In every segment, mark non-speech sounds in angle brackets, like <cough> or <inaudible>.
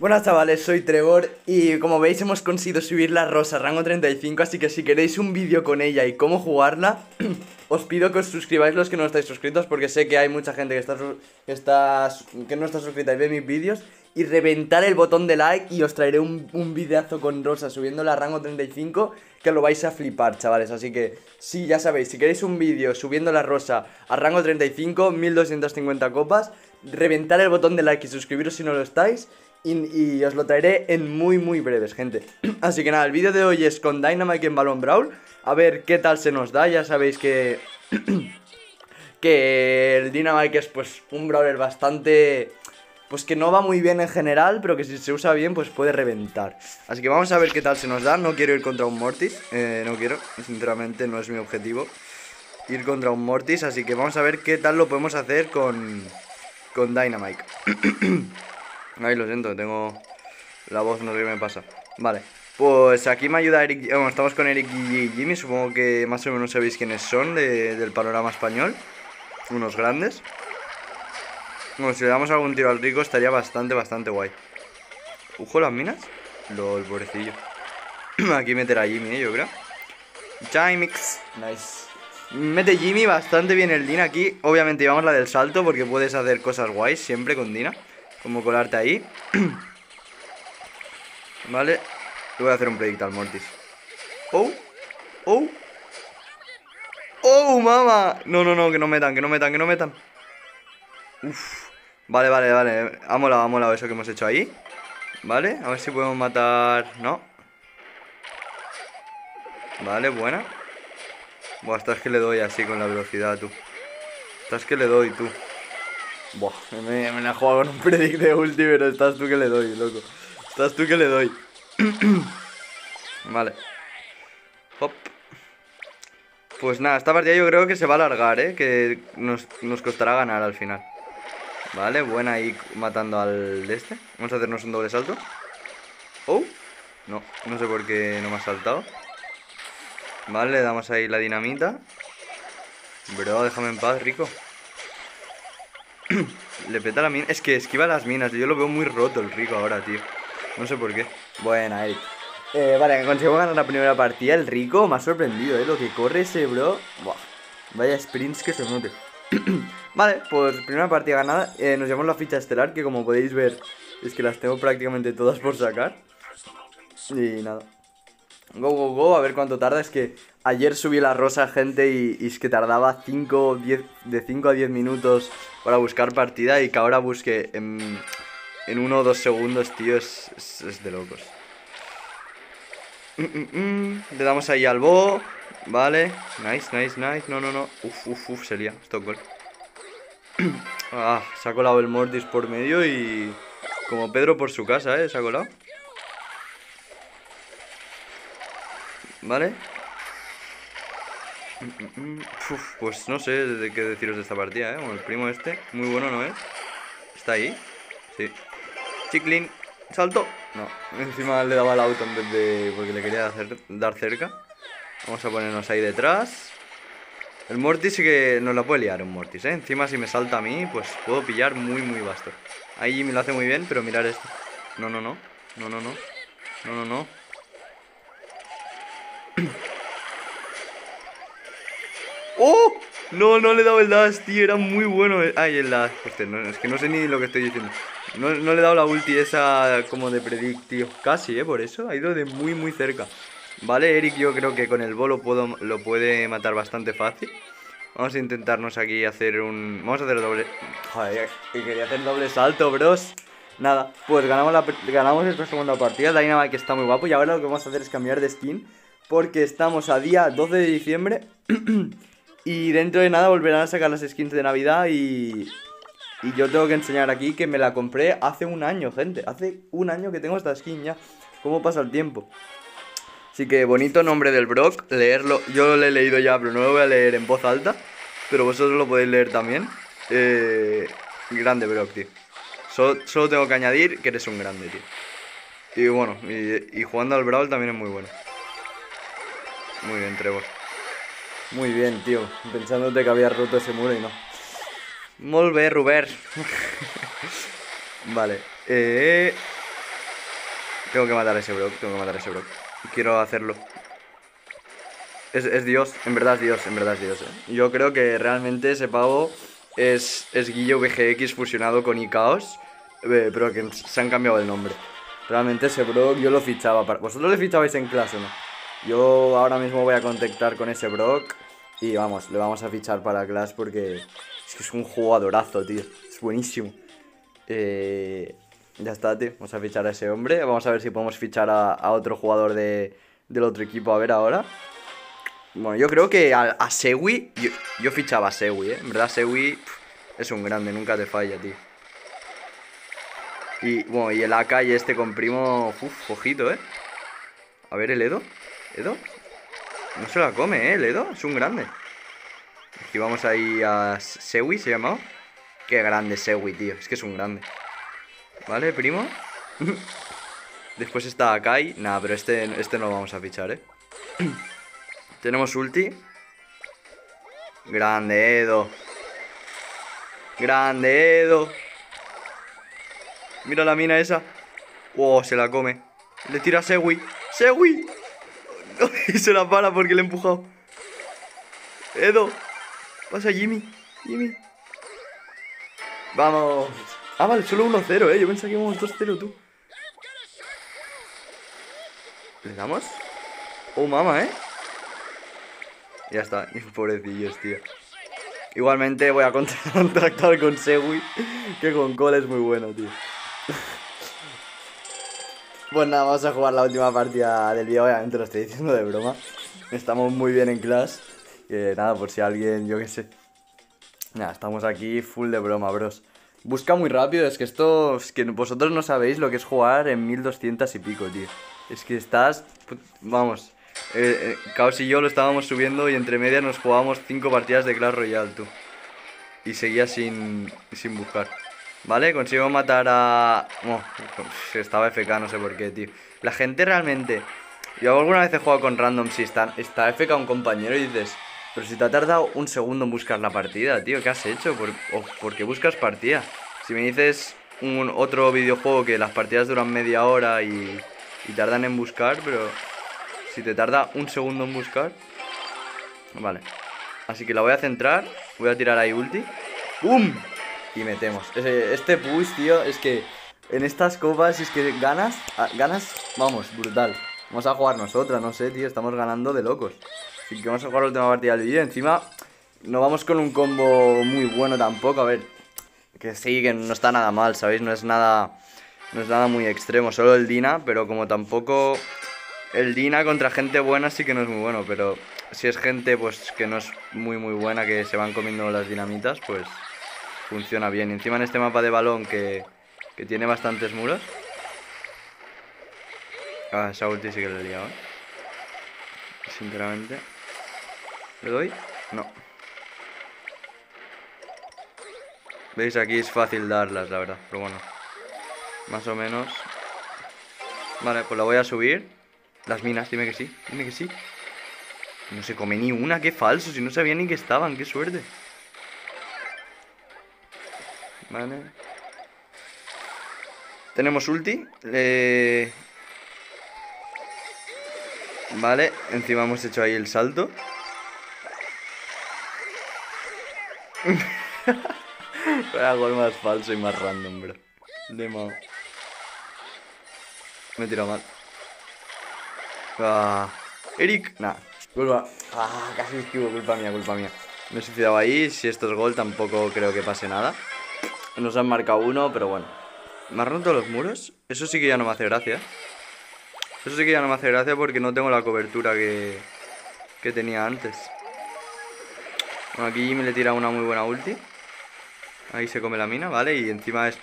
Buenas chavales, soy Trevor y como veis hemos conseguido subir la rosa rango 35 Así que si queréis un vídeo con ella y cómo jugarla <clears throat> Os pido que os suscribáis los que no estáis suscritos Porque sé que hay mucha gente que, está, que, que no está suscrita y ve mis vídeos Y reventar el botón de like y os traeré un, un videazo con rosa subiéndola a rango 35 Que lo vais a flipar chavales. Así que sí, ya sabéis, si queréis un vídeo subiendo la rosa a rango 35 1250 copas Reventar el botón de like y suscribiros si no lo estáis y, os lo traeré en muy muy breves, gente. <clears throat> Así que nada, el vídeo de hoy es con Dynamite en Balón Brawl. A ver qué tal se nos da, ya sabéis que... <clears throat> que el Dynamite es pues un brawler bastante... Pues que no va muy bien en general, pero que si se usa bien pues puede reventar. Así que vamos a ver qué tal se nos da. No quiero ir contra un Mortis, eh, no quiero, sinceramente no es mi objetivo ir contra un Mortis. Así que vamos a ver qué tal lo podemos hacer con, con Dynamite. <clears throat> Ay, lo siento, tengo la voz, no sé qué me pasa. Vale, pues aquí me ayuda Eric, bueno, estamos con Eric y Jimmy, supongo que más o menos sabéis quiénes son del panorama español. Unos grandes. Bueno, si le damos algún tiro al rico estaría bastante, bastante guay. ¿Ujo las minas? Lol, pobrecillo. <clears throat> aquí meterá Jimmy, ¿eh? yo creo. Jimix. Nice. Mete Jimmy bastante bien el Dina aquí. Obviamente llevamos la del salto porque puedes hacer cosas guays siempre con Dina. Como colarte ahí. <clears throat> vale. Le voy a hacer un predict al Mortis. ¡Oh! ¡Oh! ¡Oh, mama! No, no, no, que no metan, que no metan, que no metan. Uf. Vale, vale, vale. Ha molado, ha molado eso que hemos hecho ahí. Vale, a ver si podemos matar... No. Vale, buena. Buah, estás que le doy así con la velocidad, tú. Estás que le doy, tú. Buah, me, me la jugado con un predict de ulti, pero estás tú que le doy, loco. Estás tú que le doy. <clears throat> vale. Hop. Pues nada, esta partida yo creo que se va a alargar, ¿eh? Que nos, nos costará ganar al final. Vale, buena ahí matando al de este. Vamos a hacernos un doble salto. Oh, no, no sé por qué no me ha saltado. Vale, le damos ahí la dinamita. Bro, déjame en paz, rico. <clears throat> Le peta la mina. Es que esquiva las minas. Yo lo veo muy roto el rico ahora, tío. No sé por qué. Buena, Eric. Eh, vale, consigo ganar la primera partida. El rico me ha sorprendido, ¿eh? Lo que corre ese, bro. Buah. Vaya sprints que se mete. <clears throat> vale, pues primera partida ganada. Eh, nos llevamos la ficha estelar, que como podéis ver, es que las tengo prácticamente todas por sacar. Y nada. Go, go, go, a ver cuánto tarda. Es que ayer subí la rosa, gente, y, es que tardaba 5, 10, de 5 a 10 minutos para buscar partida y que ahora busque en, en uno o dos segundos, tío, es, es, de locos. Mm, mm, mm. Le damos ahí al bo. Vale. Nice, nice, nice. No, no, no. Uf, uf, uf, sería. Stop gol. <clears throat> ah, se ha colado el Mortis por medio y... Como Pedro por su casa, ¿eh? Se ha colado. Vale. Pues no sé de qué deciros de esta partida, ¿eh? Bueno, el primo este, muy bueno, ¿no es? ¿Está ahí? Sí. Chiclin, salto. No, <laughs> encima le daba el auto en vez de... porque le quería dar cerca. Vamos a ponernos ahí detrás. El Mortis sí que nos la puede liar un Mortis, ¿eh? Encima si me salta a mí, pues puedo pillar muy, muy vasto. Ahí Jimmy lo hace muy bien, pero mirar esto. No, no, no. No, no, no. No, no, no. <clears throat> ¡Oh! No, no le he dado el dash, tío, era muy bueno. Ay, el dash, es que no sé ni lo que estoy diciendo. No, le he dado la ulti esa como de predict, tío. Casi, eh, por eso, ha ido de muy, muy cerca. Vale, Eric yo creo que con el bolo puedo, lo puede matar bastante fácil. Vamos a intentarnos aquí hacer un... Vamos a hacer doble... Joder, quería hacer doble salto, bros. Nada, pues ganamos, la, ganamos esta segunda partida. Dynamite que está muy guapo. Y ahora lo que vamos a hacer es cambiar de skin Porque estamos a día 12 de diciembre <clears throat> Y dentro de nada volverán a sacar las skins de Navidad y... Y yo tengo que enseñar aquí que me la compré hace un año, gente. Hace un año que tengo esta skin ya. ¿Cómo pasa el tiempo? Así que bonito nombre del Brock. Leerlo, yo lo he leído ya, pero no lo voy a leer en voz alta. Pero vosotros lo podéis leer también. Eh, grande Brock, tío. Solo, tengo que añadir que eres un grande, tío. Y bueno, y, y jugando al Brawl también es muy bueno. Muy bien, Trevor. Muy bien, tío. Pensándote que había roto ese muro y no. Molt bé, Robert. <laughs> vale. Eh... Tengo que matar a ese Brock, tengo que matar a ese Brock. Quiero hacerlo. Es, Dios, en verdad es Dios, en verdad es Dios. ¿eh? Yo creo que realmente ese pavo es, es Guillo VGX fusionado con Icaos, eh, pero que se han cambiado el nombre. Realmente ese Brock yo lo fichaba. Para... ¿Vosotros le fichabais en clase o no? Yo ahora mismo voy a contactar con ese Brock y vamos, le vamos a fichar para clase porque es que es un jugadorazo, tío. Es buenísimo. Eh, ya está, tío. Vamos a fichar a ese hombre. Vamos a ver si podemos fichar a, otro jugador de, del otro equipo. A ver ahora. Bueno, yo creo que a, a Sewi. Yo, fichaba a Sewi, ¿eh? En verdad, Sewi es un grande, nunca te falla, tío. Y bueno, y el AK y este con primo. Uf, ojito, ¿eh? A ver, el Edo. ¿Edo? No se la come, ¿eh? El Edo es un grande. Aquí vamos ahí a Sewi, se llama. Qué grande Sewi, tío. Es que es un grande. ¿Vale, primo? <laughs> Después está Akai. Nada, pero este, este no lo vamos a fichar, ¿eh? <clears throat> Tenemos ulti. Grande Edo. Grande Edo. Mira la mina esa. Wow, se la come. Le tira a Sewi. ¡Sewi! <laughs> y se la para porque le he empujado. Edo. Pasa Jimmy. Jimmy. Vamos. Ah, vale, solo 1-0, eh. Yo pensé que íbamos 2-0, tú. ¿Le damos? Oh, mama, eh. Ya está, <laughs> pobrecillos, tío. Igualmente voy a <laughs> contactar con Segui, que con Cole es muy bueno, tío. Pues nada, vamos a jugar la última partida del día, obviamente lo estoy diciendo de broma. Estamos muy bien en clase. Que nada, por si alguien, yo qué sé. Nada, estamos aquí full de broma, bros. Busca muy rápido, es que esto. Es que vosotros no sabéis lo que es jugar en 1200 y pico, tío. Es que estás. Vamos. Eh, eh y yo lo estábamos subiendo y entre medias nos jugábamos 5 partidas de Clash Royale, tú. Y seguía sin, sin buscar. ¿Vale? Consigo matar a... Oh, <laughs> estaba FK, no sé por qué, tío. La gente realmente... Yo alguna vez he jugado con random si está, está FK un compañero y dices... Pero si te ha tardado un segundo en buscar la partida, tío, ¿qué has hecho? ¿Por, qué buscas partida? Si me dices un otro videojuego que las partidas duran media hora y, y tardan en buscar, pero si te tarda un segundo en buscar... Vale. Así que la voy a centrar. Voy a tirar ahí ulti. ¡Bum! Y metemos. Este push, tío, es que en estas copas, es que ganas, ah, ganas, vamos, brutal. Vamos a jugar nosotras, no sé, tío, estamos ganando de locos. Así que vamos a jugar la última partida del vídeo. Encima, no vamos con un combo muy bueno tampoco, a ver. Que sí, que no está nada mal, ¿sabéis? No es nada, no es nada muy extremo, solo el Dina, pero como tampoco el Dina contra gente buena sí que no es muy bueno, pero si es gente pues que no es muy muy buena, que se van comiendo las dinamitas, pues funciona bien. encima en este mapa de balón que, que tiene bastantes muros. Ah, esa ulti sí que le he liado, ¿eh? Sinceramente. ¿Le doy? No. ¿Veis? Aquí es fácil darlas, la verdad. Pero bueno. Más o menos. Vale, pues la voy a subir. Las minas, dime que sí, dime que sí. No se come ni una, qué falso, si no sabía ni que estaban, qué suerte. Vale. Tenemos ulti. Vale, encima hemos hecho ahí el salto. <laughs> Era gol más falso y más random, bro. De Me he tirado mal. Ah, Eric, nada. Culpa. Ah, casi esquivo, culpa mía, culpa mía. Me he suicidado ahí. Si esto es gol, tampoco creo que pase nada. Nos han marcado uno, pero bueno. ¿Me han roto los muros? Eso sí que ya no me hace gracia. Eso sí que ya no me hace gracia porque no tengo la cobertura que, que tenía antes. Bueno, aquí me le tira una muy buena ulti. Ahí se come la mina, ¿vale? Y encima es...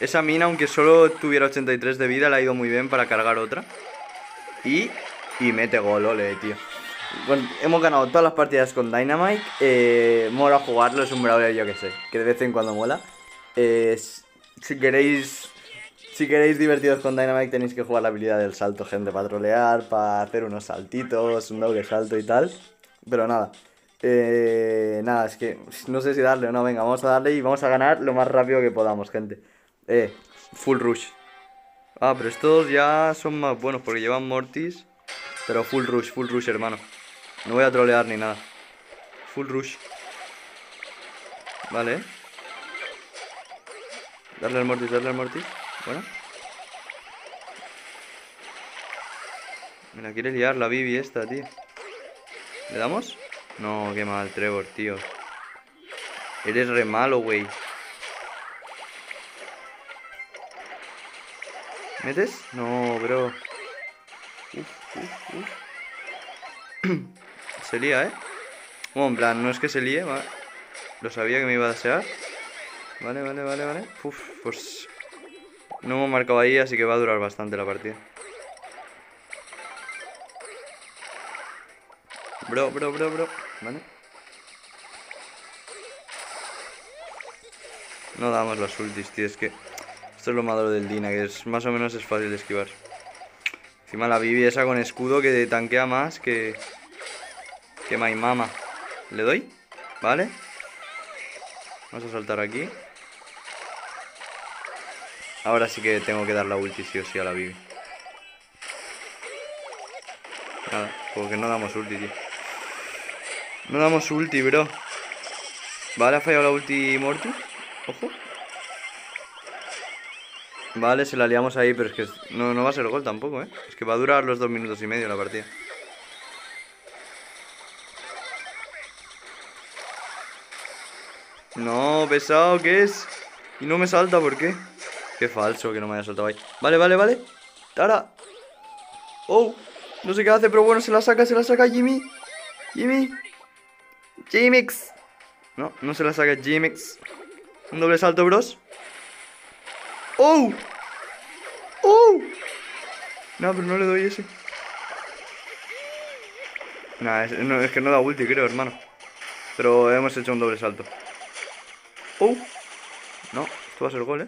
Esa mina, aunque solo tuviera 83 de vida, le ha ido muy bien para cargar otra. Y, y mete gol, ole, tío. Bueno, hemos ganado todas las partidas con Dynamite. Eh, mola jugarlo, es un brawler, yo que sé, que de vez en cuando mola. Eh, si queréis si queréis divertidos con Dynamite tenéis que jugar la habilidad del salto, gente, para trolear, para hacer unos saltitos, un doble salto y tal. Pero nada. Eh, nada, es que no sé si darle o no. Venga, vamos a darle y vamos a ganar lo más rápido que podamos, gente. Eh, full rush. Ah, pero estos ya son más buenos porque llevan Mortis. Pero full rush, full rush, hermano. No voy a trolear ni nada. Full rush. Vale. Darle al Mortis, darle al Mortis. Bueno. Me la quiere liar la Bibi esta, tío. ¿Le damos? No, qué mal, Trevor, tío. Eres re malo, güey. ¿Metes? No, bro. Uf, uf, uf. <clears throat> se lía, ¿eh? Bueno, en plan, no es que se líe, ¿vale? Lo sabía que me iba a desear. Vale, vale, vale, vale. Uf, pues... No hemos marcado ahí, así que va a durar bastante la partida. Bro, bro, bro, bro. Vale. No damos las ultis, tío. Es que esto es lo malo del Dina, que es más o menos es fácil de esquivar. Encima la Bibi esa con escudo que tanquea más que... Que my mama. ¿Le doy? ¿Vale? Vamos a saltar aquí. Ahora sí que tengo que dar la ulti sí o sí a la Bibi. Nada, porque no damos ulti, tío. No damos ulti, bro. Vale, ha fallado la ulti Morty. Ojo. Vale, se la liamos ahí, pero es que no, no va a ser gol tampoco, ¿eh? Es que va a durar los dos minutos y medio la partida. No, pesado, ¿qué es? Y no me salta, ¿por qué? Qué falso que no me haya saltado ahí. Vale, vale, vale. Tara. Oh, no sé qué hace, pero bueno, se la saca, se la saca Jimmy. Jimmy. Jimmix. No, no se la saca Jimmix. Un doble salto, bros. ¡Oh! ¡Oh! No, pero no le doy ese. Nah, es, no, es que no da ulti, creo, hermano. Pero hemos hecho un doble salto. ¡Oh! No, esto va a ser gol, ¿eh?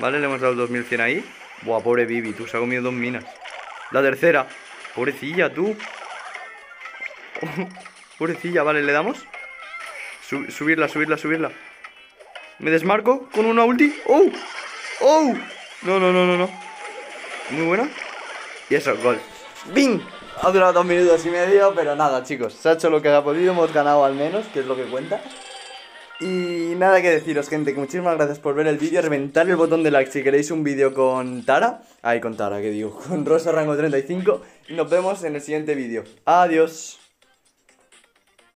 Vale, le hemos dado el 2100 ahí. Buah, pobre Bibi, tú, se ha comido dos minas. La tercera. Pobrecilla, tú. <laughs> pobrecilla, vale, ¿le damos? subirla, subirla, subirla. Me desmarco con una ulti. ¡Oh! ¡Oh! No, no, no, no, no. Muy buena. Y eso, gol. ¡Bing! Ha durado dos minutos y medio, pero nada, chicos. Se ha hecho lo que ha podido, hemos ganado al menos, que es lo que cuenta. Y nada que deciros, gente, muchísimas gracias por ver el vídeo. Reventar el botón de like si queréis un vídeo con Tara. Ay, con Tara, que digo, <laughs> con Rosa Rango 35. Y nos vemos en el siguiente vídeo. Adiós.